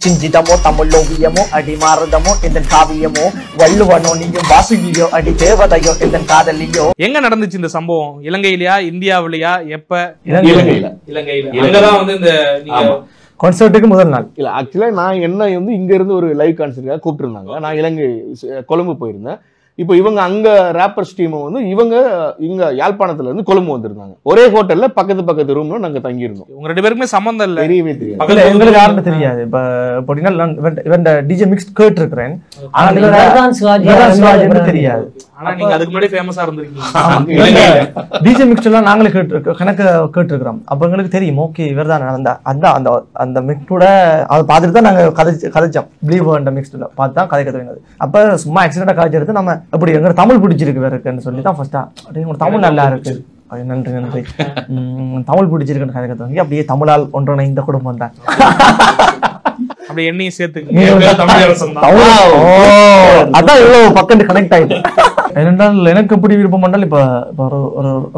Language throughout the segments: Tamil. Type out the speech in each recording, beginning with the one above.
சிஞ்சிதமோ தமிழோவியமோ அடி மாறுதமோ இதன் காவியமோ வள்ளுவனோ நீயும் வாசுகியோ அடி தேவதையோ இதன் காதலியோ எங்க நடந்துச்சு இந்த சம்பவம் இலங்கையிலயா இந்தியாவிலயா எப்ப இலங்கையில இலங்கையில அங்கதான் வந்து இந்த. கான்சர்ட்டுக்கு முதல் நாள் இல்ல ஆக்சுவலா நான் என்ன வந்து இங்க இருந்து ஒரு லைவ் கான்சர்ட்காக கூப்பிட்டுருந்தாங்க நான் இலங்கை கொழும்பு போயிருந்தேன் இப்போ இவங்க அங்க ரேப்பர்ஸ் டீம் வந்து இவங்க இங்க யாழ்ப்பாணத்துல இருந்து கொழும்பு வந்திருந்தாங்க. ஒரே ஹோட்டல்ல பக்கத்து பக்கத்து ரூம்ல நாங்க தங்கி இருந்தோம் உங்க ரெண்டு பேருக்குமே சம்பந்தம் இல்ல. தெரியவே தெரியாது. எங்களுக்கு யாருன்னு தெரியாது. இப்ப எப்படின்னா நான் இவன் டிஜே மிக்ஸ் கேட்டிருக்கிறேன். தெரியாது. ஆனா நீங்க அதுக்கு முன்னாடி ஃபேமஸா இருந்திருக்கீங்க. டிஜே நாங்களே கேட்டு கணக்கு கேட்டிருக்கிறோம். அப்ப எங்களுக்கு தெரியும். ஓகே இவர் தான் நடந்தா அதான் அந்த அந்த மிக்ஸோட அதை பார்த்துட்டு தான் நாங்க கதைச்சு கதைச்சோம். பிலீவ் அந்த மிக்ஸ்ல பார்த்து தான் கதைக்க தெரியாது அப்ப சும்மா ஆக்சிடென்டா கதைச்சு எடுத்து நம்ம எப்படி எங்க தமிழ் பிடிச்சிருக்கு வேற இருக்குன்னு சொல்லி தான் ஃபர்ஸ்டா உங்க தமிழ் நல்லா இருக்கு. நன்றி நன்றி. உம், தமிழ் பிடிச்சிருக்குன்னு கதைக்க தொடங்கி அப்படியே தமிழால் ஒன்றனை இந்த குடும்பம் தான். அப்படி என்னையும் சேர்த்துக்கு. அதான் இவ்வளவு பக்கம் கனெக்ட் ஆயிட்டு. ஏனென்றால் எனக்கு எப்படி விருப்பம் என்றால் இப்போ ஒரு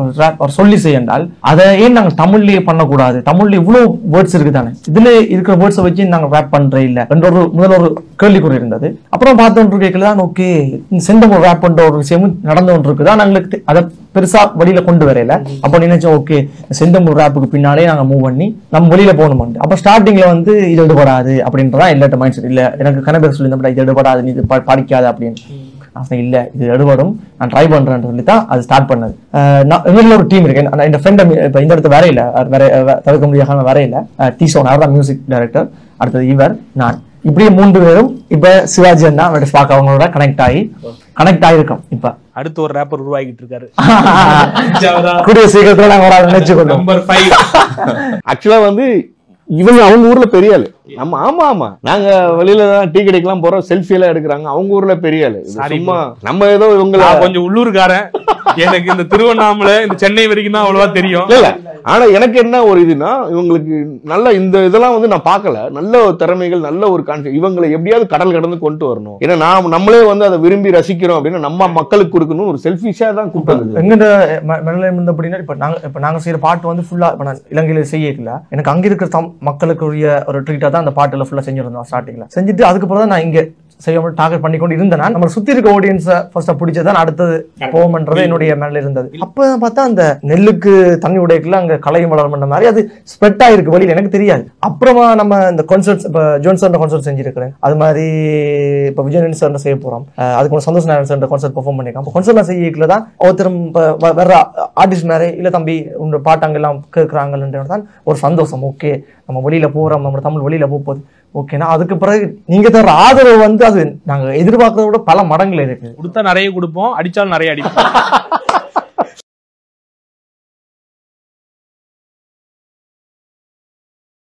ஒரு சொல்லி செய்யண்டால் அதை ஏன் நாங்கள் தமிழ்லயே பண்ணக்கூடாது? தமிழ்ல இவ்வளோ வேர்ட்ஸ் இருக்கு தானே இதுல இருக்கிற வேர்ட்ஸை வச்சு நாங்கள் ரேப் பண்றே இல்லை என்ற ஒரு முதல் ஒரு கேள்விக்குறி இருந்தது. அப்புறம் பார்த்தோன்று கேட்கல தான் ஓகே செந்தமிழ் ரேப் பண்ற ஒரு விஷயமும் நடந்து ஒன்று இருக்குதான் நாங்களுக்கு அதை பெருசா வெளியில கொண்டு வரையில அப்போ நினைச்சோம் ஓகே செந்தமிழ் ரேப்புக்கு பின்னாலே நாங்கள் மூவ் பண்ணி நம்ம வெளியில போகணும் அப்போ ஸ்டார்டிங்ல வந்து இது எடுபடாது அப்படின்றதான் எல்லாட்ட மைண்ட் செட் இல்லை எனக்கு கன பேர் சொல்லி இது எடுபடாது நீ இது படிக்காது படிக்காத அப்படின்னு. நான் இல்ல இது எடுபடும் நான் ட்ரை பண்றேன்னு சொல்லி தான் அது ஸ்டார்ட் பண்ணது. நான் எங்களுக்கு ஒரு டீம் இருக்கு. நான் இந்த ஃப்ரெண்ட் இப்ப இந்த இடத்து வரையில வேற தவிர்க்க முடியாம வரையில தீசோன் அவர் தான் மியூசிக் டைரக்டர் அடுத்தது இவர் நான். இப்படியே மூன்று பேரும் இப்ப சிவாஜி அண்ணா பாக்க அவங்களோட கனெக்ட் ஆகி கனெக்ட் ஆயிருக்கோம் இப்ப. அடுத்து ஒரு ரேப்பர் உருவாகிட்டு இருக்காரு. கூடிய சீக்கிரத்துல நாங்க ஒரு நினைச்சு நம்பர் ஃபைவ் ஆக்சுவலா வந்து இவங்க அவங்க ஊர்ல பெரிய ஆளு. நம்ம ஆமா ஆமா. நாங்க வெளியில தான் டீ கடைக்கெல்லாம் போறோம் செல்ஃபி எல்லாம் எடுக்கிறாங்க. அவங்க ஊர்ல பெரிய ஆளு. சும்மா நம்ம ஏதோ இவங்கள நான் கொஞ்சம் உள்ளூர்காரன். எனக்கு இந்த திருவண்ணாமலை இந்த சென்னை வரைக்கும் தான் அவ்வளவா தெரியும். இல்ல ஆனா எனக்கு என்ன ஒரு இதுனா இவங்களுக்கு நல்ல இந்த இதெல்லாம் வந்து நான் பார்க்கல. நல்ல ஒரு திறமைகள் நல்ல ஒரு கான்செப்ட் இவங்களை எப்படியாவது கடல் கடந்து கொண்டு வரணும். ஏன்னா நாம் நம்மளே வந்து அதை விரும்பி ரசிக்கிறோம் அப்படின்னா நம்ம மக்களுக்கு கொடுக்கணும் ஒரு செல்ஃபிஷா தான் கூப்பிட்டு எங்கிட்ட மெடல இருந்த அப்படின்னா இப்ப நாங்க இப்ப நாங்க செய்யற பாட்டு வந்து ஃபுல்லா இப்ப நான் இலங்கையில செய்யல எனக்கு அங்க இருக்கிற மக்களுக்குரிய ஒரு ட்ரீட்டா தான் அந்த பாட்டுல ஃபுல்லா செஞ்சிருந்தோம் ஸ்டார்டிங்ல செஞ்சுட்டு அதுக்கப்புறம் தான் நான் இங்க செய்யாமல் டார்கெட் பண்ணி கொண்டு இருந்தேன் நம்ம சுத்தி இருக்க ஆடியன்ஸை ஃபர்ஸ்ட் பிடிச்சதான் அடுத்தது போகும்ன்றது என்னுடைய மேல இருந்தது. அப்ப பார்த்தா அந்த நெல்லுக்கு தண்ணி உடைக்கல அங்க கலையும் வளரும் பண்ண மாதிரி அது ஸ்ப்ரெட் ஆயிருக்கு வெளியில. எனக்கு தெரியாது. அப்புறமா நம்ம இந்த கான்சர்ட்ஸ் இப்ப ஜோன்சன் கான்சர்ட் செஞ்சிருக்கிறேன். அது மாதிரி இப்ப விஜயன் சார் செய்ய போறோம். அஹ் அதுக்கு ஒரு Santosh Narayan sir concert perform பண்ணிருக்கோம் அப்போ கான்சர்ட் செய்யல தான் ஒருத்தரும் இப்ப வ- வர்ற ஆர்டிஸ்ட் மாதிரி இல்ல தம்பி உங்க பாட்டாங்க எல்லாம் கேட்கறாங்கன்றது தான் ஒரு சந்தோஷம். ஓகே நம்ம வெளியில போறோம் நம்ம தமிழ் வெளியில போக போகுது. ஓகேனா அதுக்கு பிறகு நீங்க தர ஆதரவு வந்து அது நாங்க எதிர்பார்க்கறத விட பல மடங்குல இருக்கு கொடுத்தா நிறைய கொடுப்போம் அடிச்சாலும் நிறைய அடிப்போம்.